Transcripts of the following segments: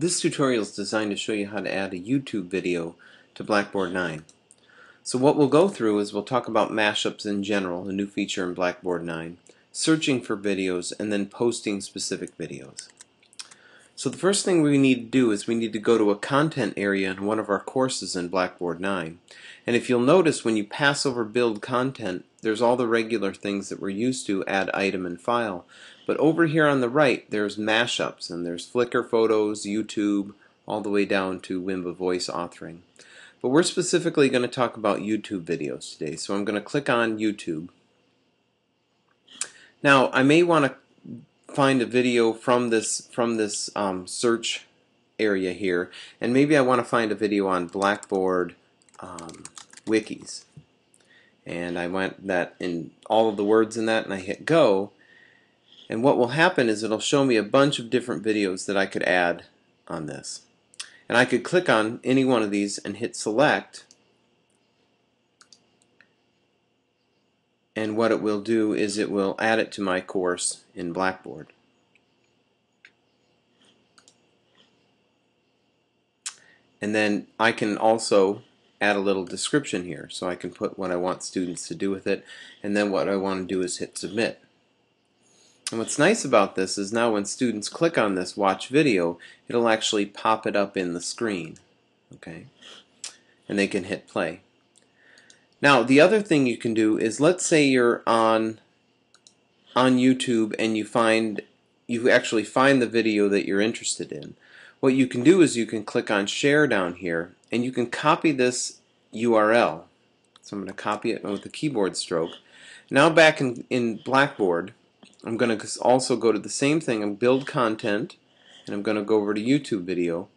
This tutorial is designed to show you how to add a YouTube video to Blackboard 9. So what we'll go through is we'll talk about mashups in general, a new feature in Blackboard 9, searching for videos, and then posting specific videos. So the first thing we need to do is we need to go to a content area in one of our courses in Blackboard 9. And if you'll notice when you pass over build content, there's all the regular things that we're used to, add item and file. But over here on the right, there's mashups, and there's Flickr photos, YouTube, all the way down to Wimba voice authoring. But we're specifically going to talk about YouTube videos today. So I'm going to click on YouTube. Now, I may want to find a video from this from this um, search area here and maybe I want to find a video on Blackboard um, wikis and I went that in all of the words in that and I hit go. And what will happen is it'll show me a bunch of different videos that I could add on this. And I could click on any one of these and hit select. And what it will do is it will add it to my course in Blackboard. And then I can also add a little description here so I can put what I want students to do with it and then what I want to do is hit submit. And what's nice about this is now when students click on this watch video it'll actually pop it up in the screen okay and they can hit play. Now the other thing you can do is let's say you're on on YouTube and you find you actually find the video that you're interested in. What you can do is you can click on share down here and you can copy this URL. So I'm going to copy it with the keyboard stroke. Now back in, in Blackboard I'm going to also go to the same thing and build content and I'm going to go over to YouTube video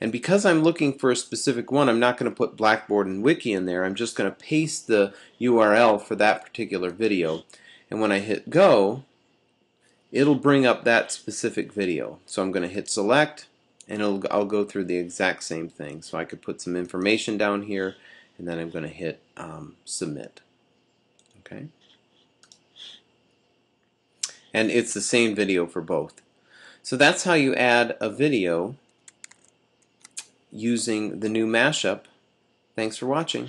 and because I'm looking for a specific one, I'm not going to put Blackboard and Wiki in there. I'm just going to paste the URL for that particular video. And when I hit go, it'll bring up that specific video. So I'm going to hit select and I'll go through the exact same thing. So I could put some information down here and then I'm going to hit um, submit. Okay. And it's the same video for both. So that's how you add a video using the new mashup. Thanks for watching.